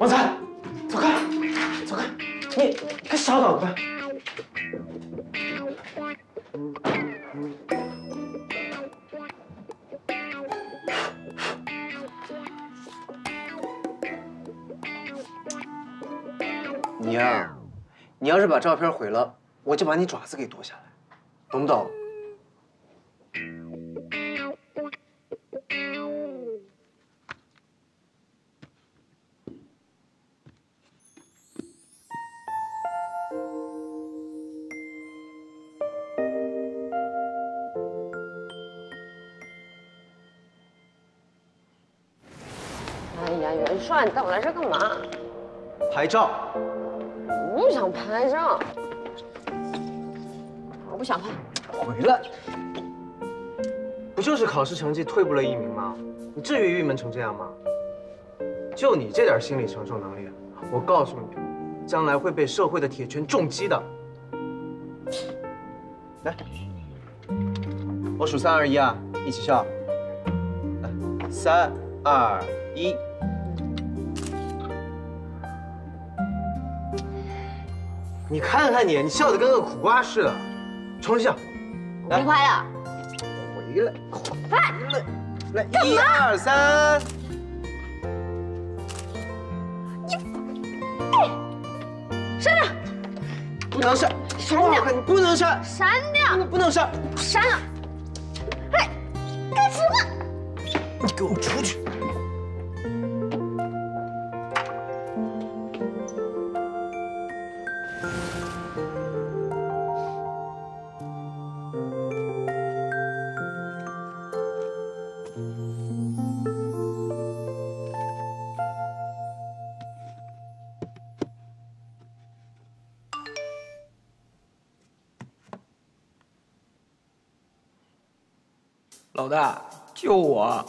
王才，走开，走开，你可稍等吧。你呀，你要是把照片毁了，我就把你爪子给剁下来，懂不懂？呀，元帅，你带我来这干嘛？拍照。我不想拍照，我不想拍。回来，不就是考试成绩退步了一名吗？你至于郁闷成这样吗？就你这点心理承受能力，我告诉你，将来会被社会的铁拳重击的。来，我数三二一啊，一起笑。来，三二一。你看看你，你笑得跟个苦瓜似的，重新笑。我不拍了。回来，回来，来，一二三。你，哎，删掉。不能删，删掉，你不能删，删掉，你不能删，删了。哎，干什么？你给我出去！老大，救我！